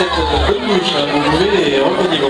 cette bonne bouche, hein, vous pouvez les.